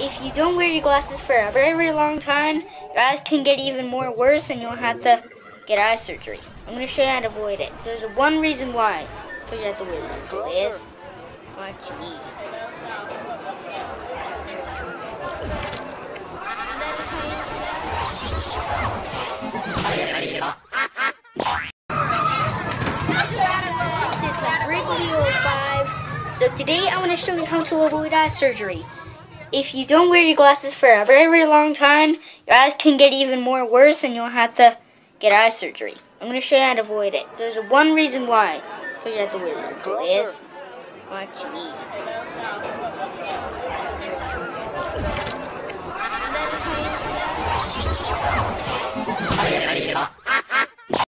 If you don't wear your glasses for a very, very long time, your eyes can get even more worse and you'll have to get eye surgery. I'm going to show you how to avoid it. There's one reason why. Because you have to wear your glasses. Watch me. It's a Wrigley 05. So today I want to show you how to avoid eye surgery. If you don't wear your glasses for a very, very long time, your eyes can get even more worse and you'll have to get eye surgery. I'm going to show you how to avoid it. There's one reason why. Because you have to wear your glasses. Watch me.